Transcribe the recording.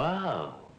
Wow.